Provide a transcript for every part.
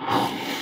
Oh.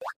What?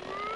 you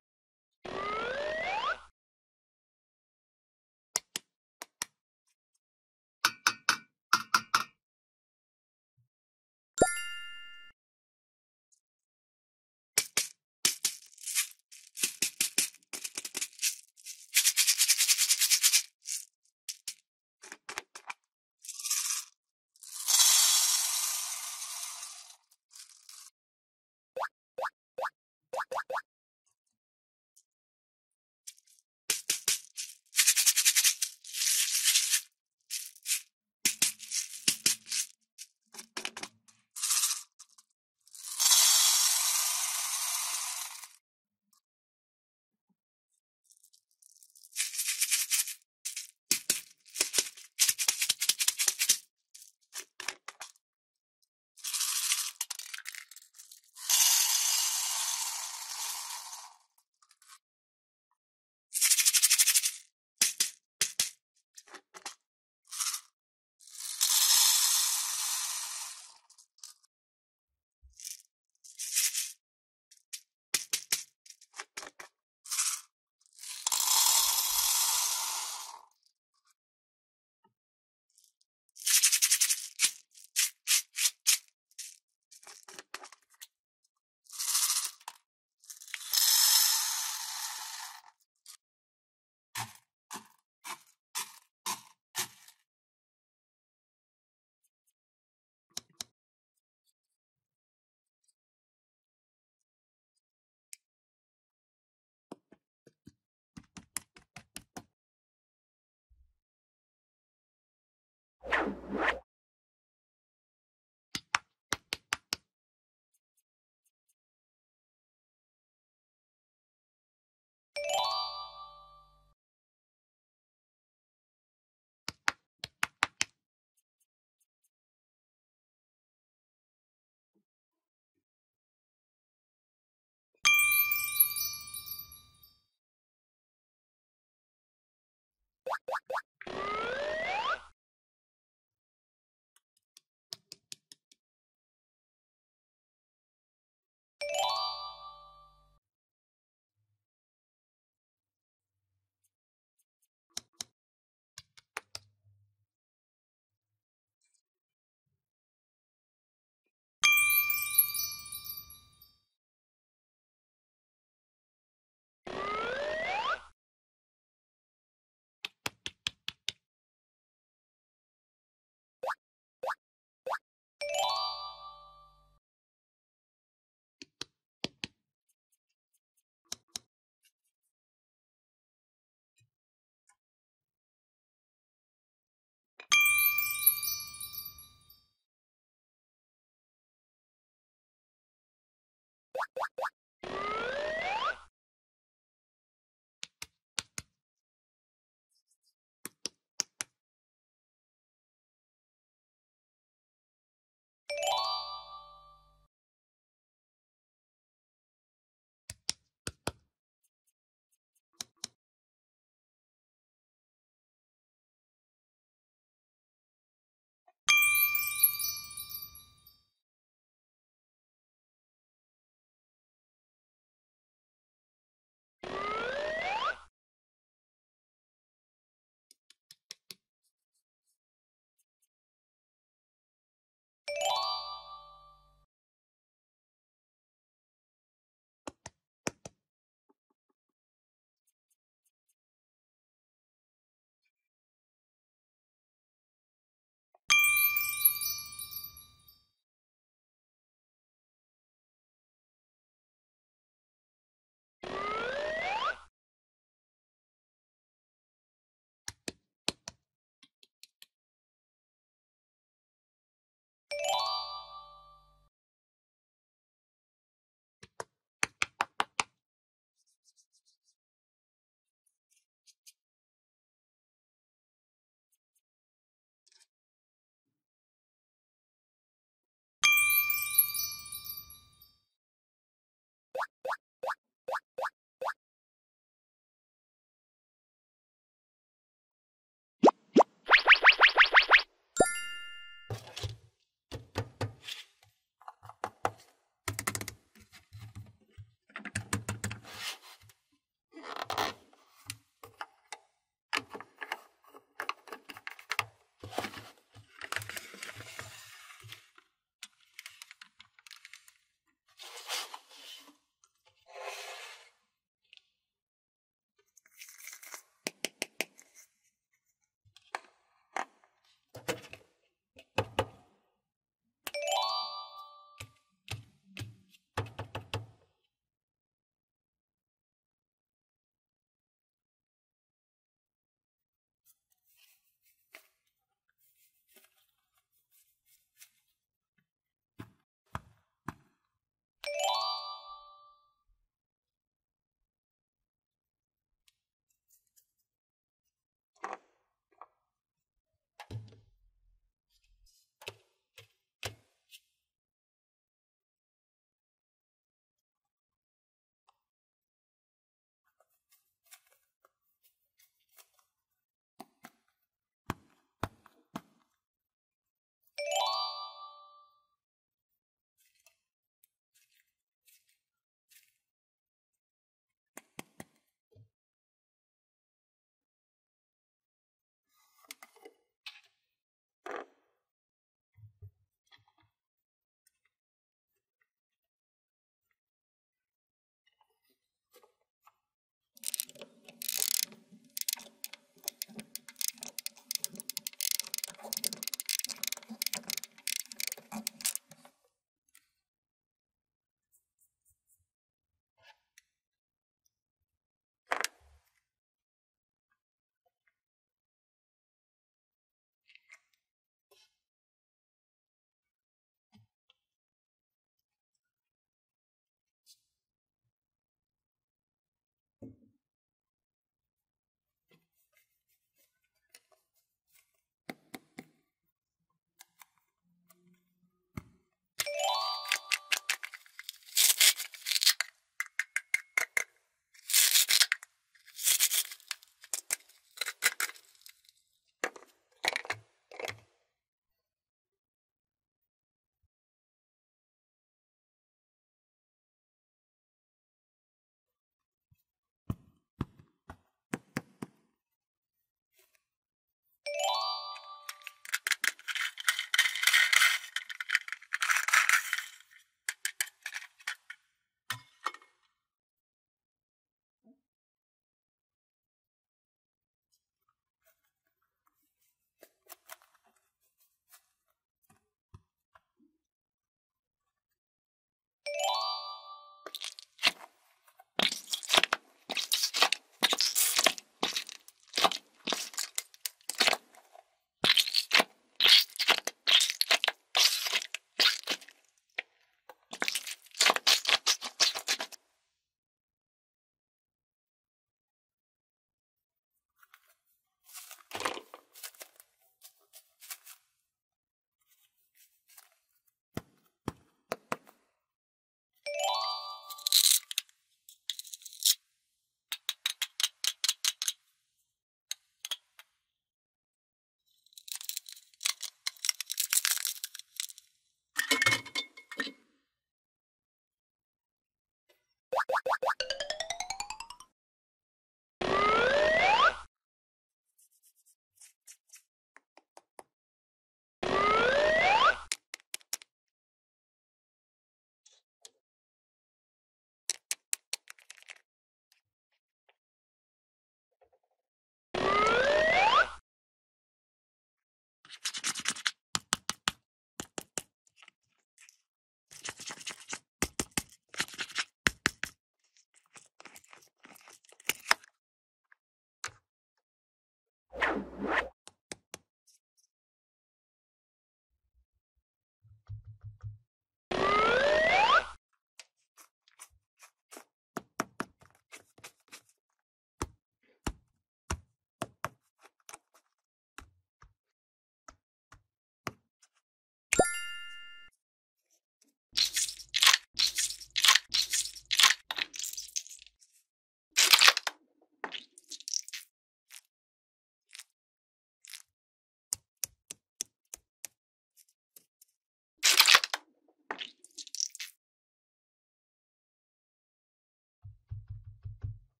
you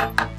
you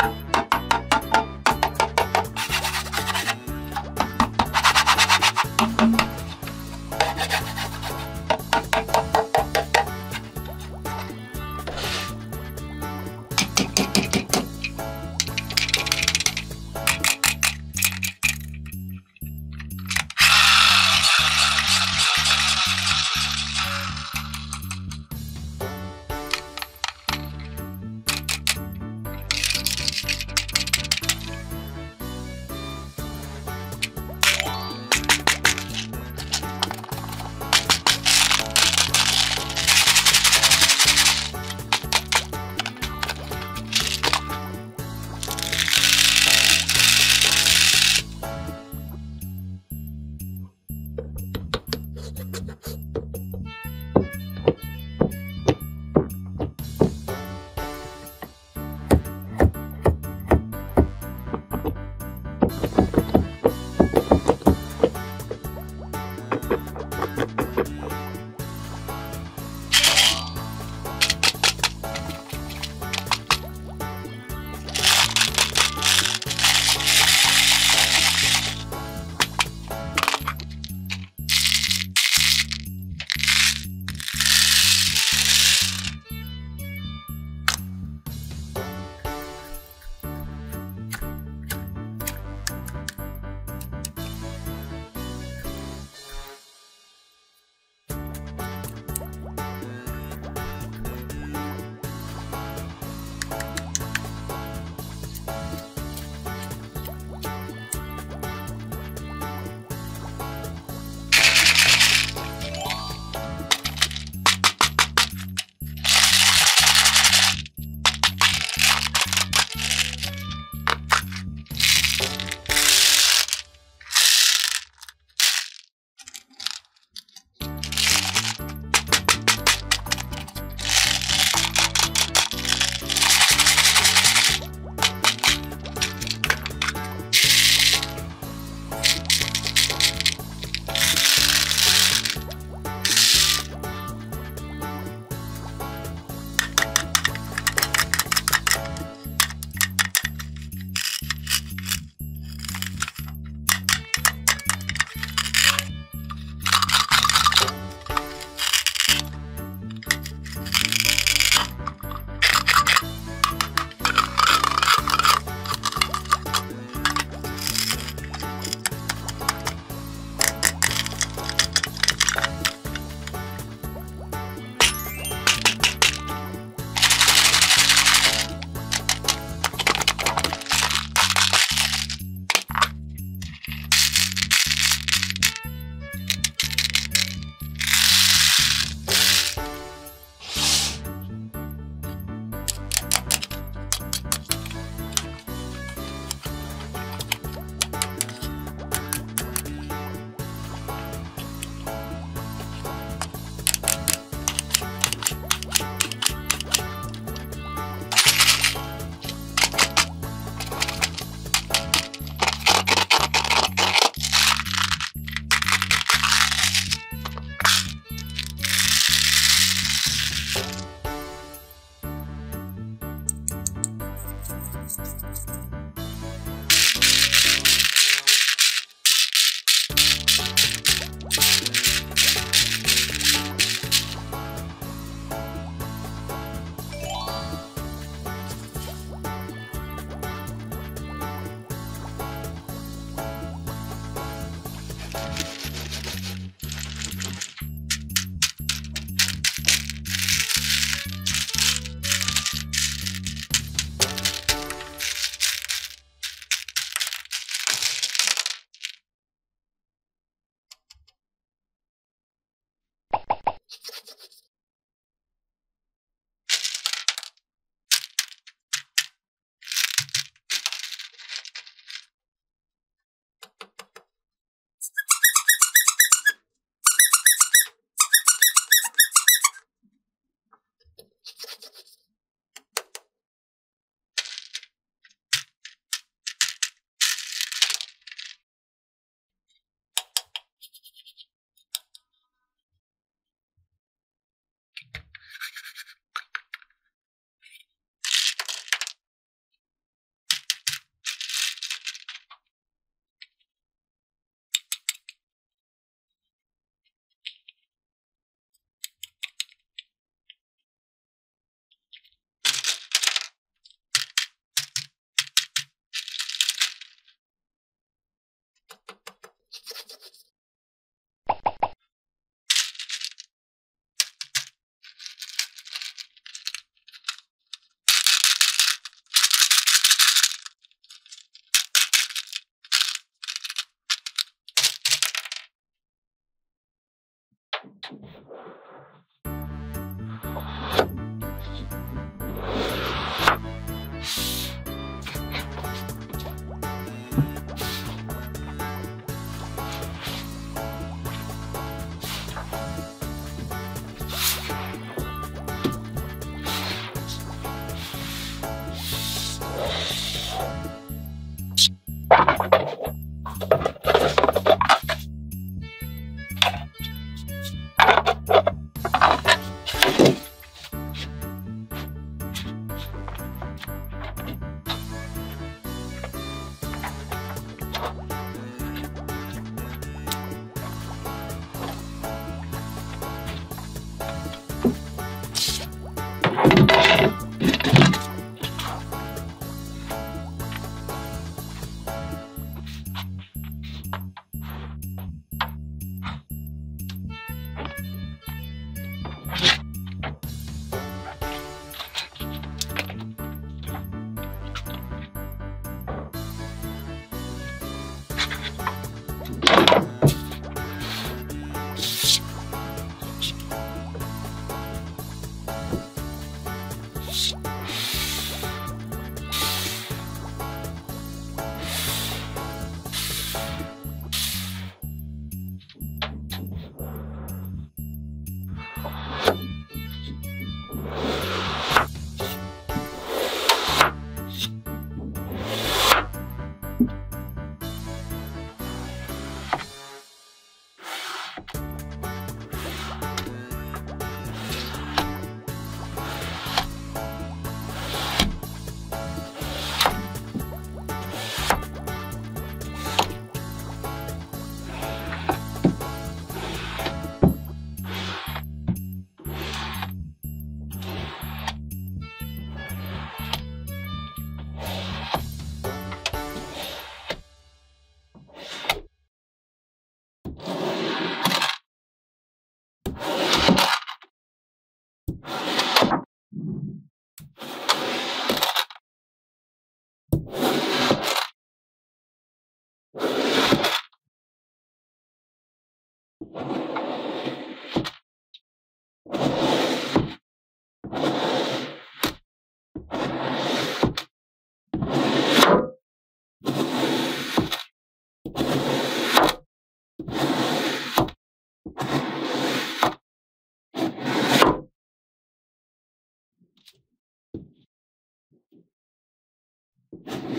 you